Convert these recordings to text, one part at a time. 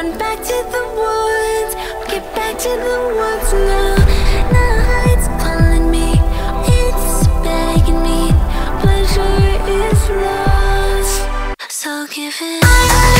Run back to the woods, get back to the woods now. Night's calling me, it's begging me. Pleasure is lost, so give it. Just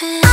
head.